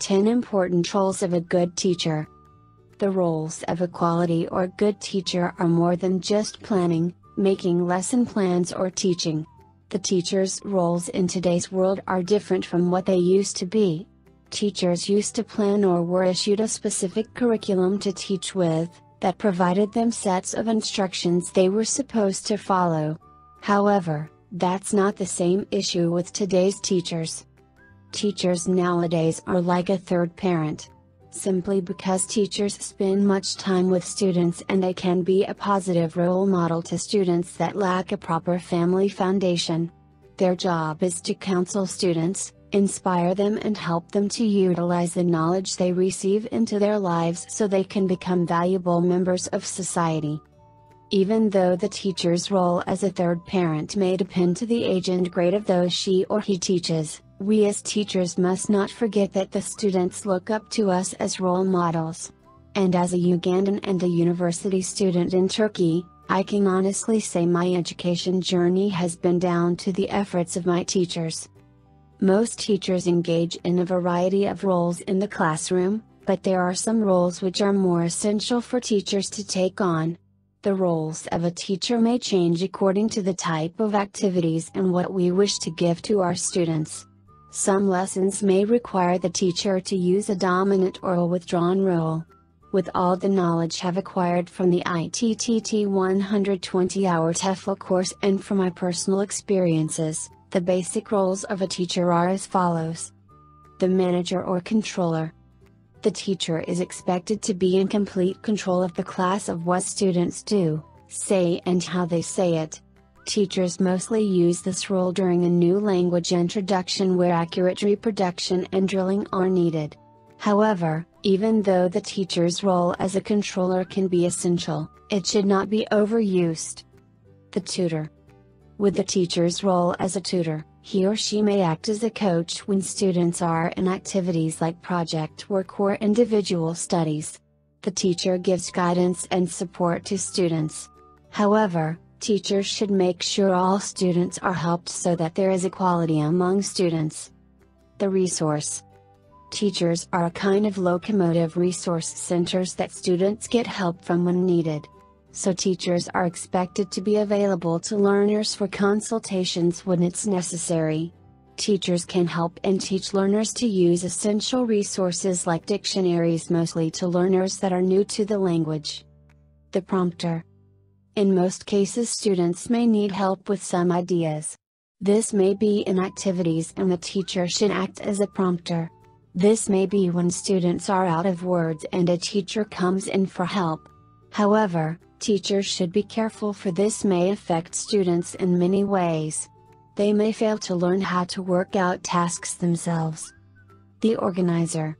10 Important Roles of a Good Teacher. The roles of a quality or good teacher are more than just planning, making lesson plans, or teaching. The teacher's roles in today's world are different from what they used to be. Teachers used to plan or were issued a specific curriculum to teach with, that provided them sets of instructions they were supposed to follow. However, that's not the same issue with today's teachers. Teachers nowadays are like a third parent. Simply because teachers spend much time with students and they can be a positive role model to students that lack a proper family foundation. Their job is to counsel students, inspire them and help them to utilize the knowledge they receive into their lives so they can become valuable members of society. Even though the teacher's role as a third parent may depend to the age and grade of those she or he teaches, we as teachers must not forget that the students look up to us as role models. And as a Ugandan and a university student in Turkey, I can honestly say my education journey has been down to the efforts of my teachers. Most teachers engage in a variety of roles in the classroom, but there are some roles which are more essential for teachers to take on, the roles of a teacher may change according to the type of activities and what we wish to give to our students. Some lessons may require the teacher to use a dominant or a withdrawn role. With all the knowledge I've acquired from the ITTT 120 hour TEFL course and from my personal experiences, the basic roles of a teacher are as follows The manager or controller, the teacher is expected to be in complete control of the class of what students do, say and how they say it. Teachers mostly use this role during a new language introduction where accurate reproduction and drilling are needed. However, even though the teacher's role as a controller can be essential, it should not be overused. The tutor. With the teacher's role as a tutor, he or she may act as a coach when students are in activities like project work or individual studies. The teacher gives guidance and support to students. However, teachers should make sure all students are helped so that there is equality among students. The resource Teachers are a kind of locomotive resource centers that students get help from when needed so teachers are expected to be available to learners for consultations when it's necessary. Teachers can help and teach learners to use essential resources like dictionaries mostly to learners that are new to the language. The prompter. In most cases, students may need help with some ideas. This may be in activities and the teacher should act as a prompter. This may be when students are out of words and a teacher comes in for help. However, Teachers should be careful for this may affect students in many ways. They may fail to learn how to work out tasks themselves. The organizer.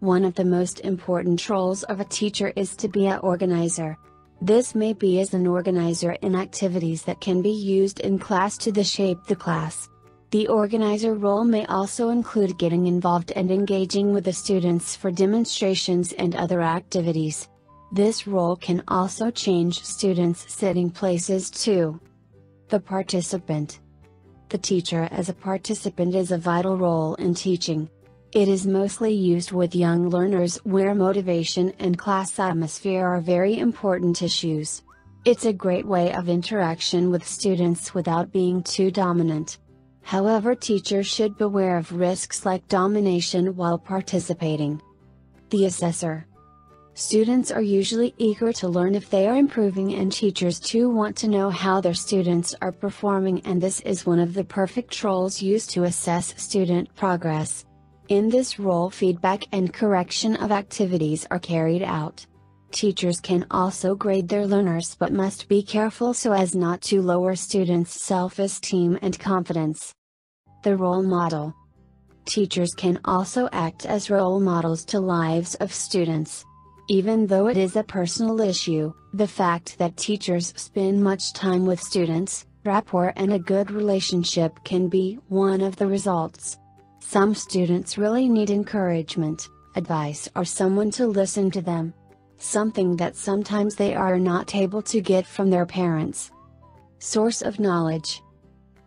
One of the most important roles of a teacher is to be an organizer. This may be as an organizer in activities that can be used in class to the shape the class. The organizer role may also include getting involved and engaging with the students for demonstrations and other activities. This role can also change students' sitting places too. The participant. The teacher as a participant is a vital role in teaching. It is mostly used with young learners where motivation and class atmosphere are very important issues. It's a great way of interaction with students without being too dominant. However, teachers should beware of risks like domination while participating. The assessor. Students are usually eager to learn if they are improving and teachers too want to know how their students are performing and this is one of the perfect roles used to assess student progress. In this role feedback and correction of activities are carried out. Teachers can also grade their learners but must be careful so as not to lower students' self-esteem and confidence. The role model Teachers can also act as role models to lives of students. Even though it is a personal issue, the fact that teachers spend much time with students, rapport and a good relationship can be one of the results. Some students really need encouragement, advice or someone to listen to them. Something that sometimes they are not able to get from their parents. Source of knowledge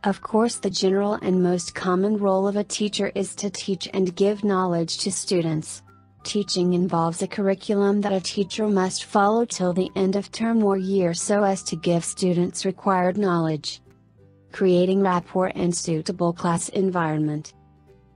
Of course, the general and most common role of a teacher is to teach and give knowledge to students. Teaching involves a curriculum that a teacher must follow till the end of term or year so as to give students required knowledge. Creating rapport and suitable class environment.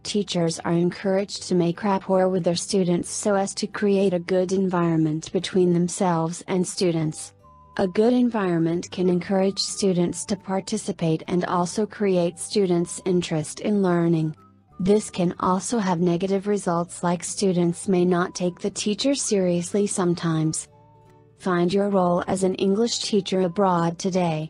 Teachers are encouraged to make rapport with their students so as to create a good environment between themselves and students. A good environment can encourage students to participate and also create students' interest in learning. This can also have negative results like students may not take the teacher seriously sometimes. Find your role as an English teacher abroad today.